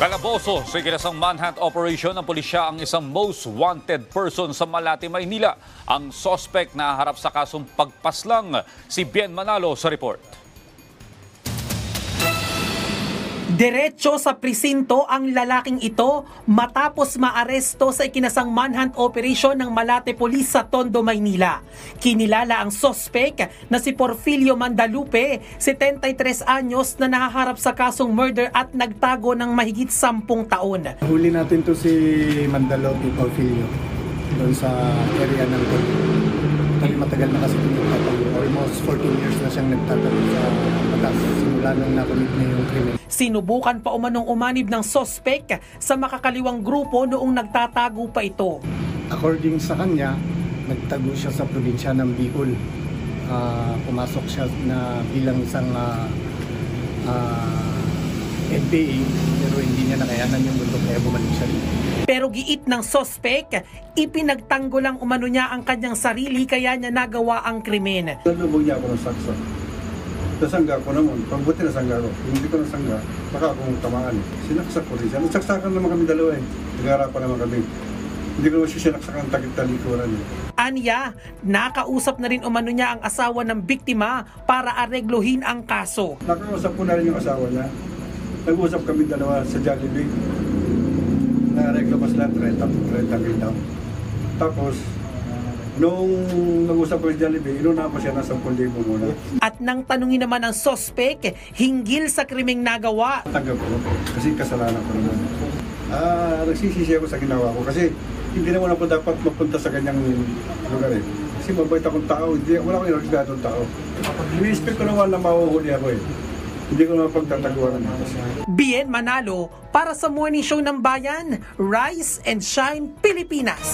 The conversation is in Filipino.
Kalaboso sa ikinasang manhunt operation ng pulisya ang isang most wanted person sa Malate, Maynila. Ang suspect na harap sa kasong pagpaslang si Bien Manalo sa report. Diretso sa presinto ang lalaking ito matapos maaresto sa ikinasang manhunt operation ng Malate Police sa Tondo, Maynila. Kinilala ang sospek na si Porfirio Mandalupe, 73 anyos na nahaharap sa kasong murder at nagtago ng mahigit 10 taon. Huli natin to si Mandalopi Porfirio doon sa area ng Tondo. Matagal na kasi nagtatago. Almost 14 years na siyang nagtatago sa batas. Simula nung nakamit niya yung krimen. Sinubukan pa umanong umanib ng sospek sa makakaliwang grupo noong nagtatago pa ito. According sa kanya, nagtago siya sa probinsya ng Bicol. Ah, pumasok siya na bilang isang uh, NPA pero hindi niya nakayanan yung mundo kaya bumalik siya rito. Pero giit ng sospek, ipinagtanggol lang umano niya ang kanyang sarili kaya niya nagawa ang krimen. Nalubog niya ako ng saksa. Nasangga ko naman. Pagbuti nasangga ko. Kung hindi ko nasangga, baka akong tamaan. Sinaksak ko rin siya. Nagsaksakan naman kami dalawa eh. Nagarapan naman kami. Hindi ko naman siya sinaksakan takip talikuran eh. Anya, nakausap na rin umano niya ang asawa ng biktima para aregluhin ang kaso. Nakausap ko na rin yung asawa niya. Nag-usap kami dalawa sa Jollibee. Mas lahat, 30, 30 mil daw. Tapos, nung nag-usap ko sa Jollibee, inuna ko siya ng 10,000 muna. At nang tanungin naman ang sospek, hinggil sa krimeng nagawa. Tanggap ko kasi kasalanan ko naman. Ah, nagsisisi ako sa ginawa ko kasi hindi naman ako dapat mapunta sa ganyang lugar eh. Kasi mabait akong tao, hindi, wala akong inagsgadong tao. Ini-expect ko naman na mahuhuli ako eh. Hindi ko naman pagtataguan ng ito. Bien Manalo para sa Morning Show ng Bayan, Rise and Shine Pilipinas.